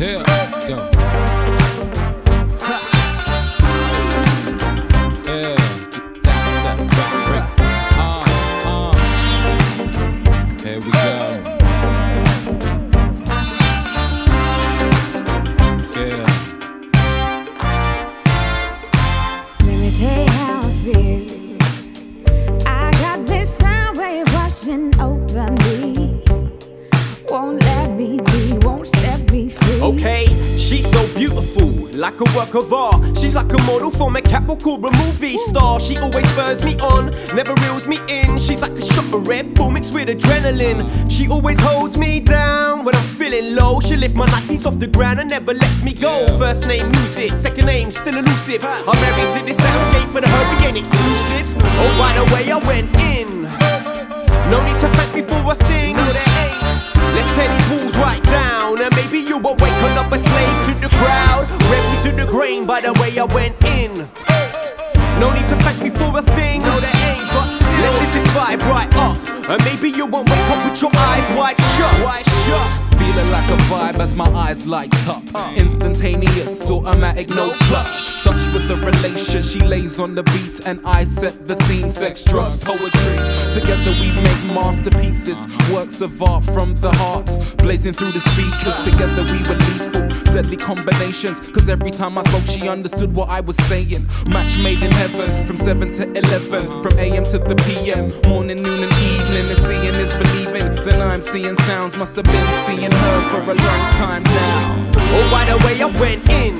Go. Yeah. Uh, uh. Here we go. Beautiful, like a work of art. She's like a model for a cat called a movie star. She always spurs me on, never reels me in. She's like a shot of Red Bull mixed with adrenaline. She always holds me down when I'm feeling low. She lifts my Nikes off the ground and never lets me go. First name music, second name still elusive. I'm married to this soundscape, but her ain't exclusive. Oh, by the way, I went in. No need to thank me for a thing. By the way, I went in. No need to thank me for a thing. No, there ain't. But still, let's lift this vibe right up, and maybe you won't wake up with your eyes wide shut. Wide shut. Feeling like a vibe as my eyes light up. Instantaneous, automatic, no clutch. Such with the relation, she lays on the beat and I set the scene. Sex, drugs, poetry. Together we make masterpieces, works of art from the heart. Blazing through the speakers, together we were lethal. Deadly combinations, cause every time I spoke, she understood what I was saying. Match made in heaven from 7 to 11, from AM to the PM, morning, noon, and evening. And seeing is believing. Then I'm seeing sounds, must have been seeing her for a long time now. Oh, by the way, I went in.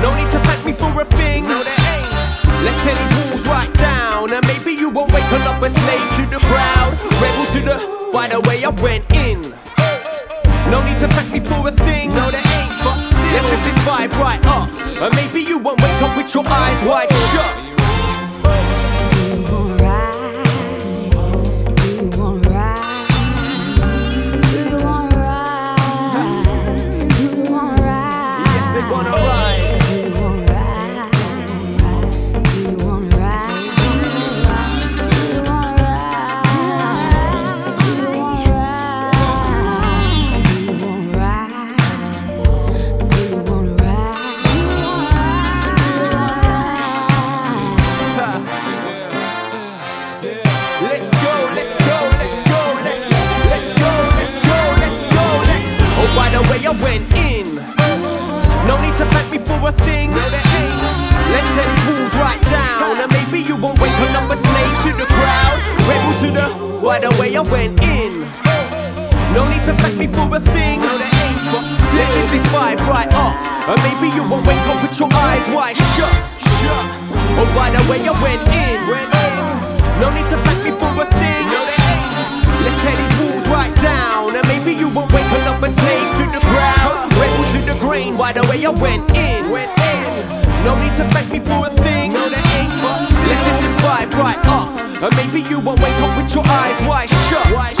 No need to thank me for a thing. No, there ain't. Let's tear these walls right down, and maybe you won't wake up a slave to the crowd, rebel to the. By the way, I went in. No need to thank me for a thing. No, there ain't. But still, let's lift this vibe right up, and maybe you won't wake up with your eyes wide shut. Way, I went in. No need to thank me for a thing. Let's tear these walls right down, and maybe you won't wake up a slave to the crowd, rebel to the. By the way, I went in. No need to thank me for a thing. Let's lift this vibe right up, and maybe you won't wake up with your eyes wide shut. Shut. Oh, by the way, I went in. By the way, I went in. Went in. No need to thank me for a thing. No, there ain't. But let's lift this vibe right up, and maybe you won't wake up with your eyes wide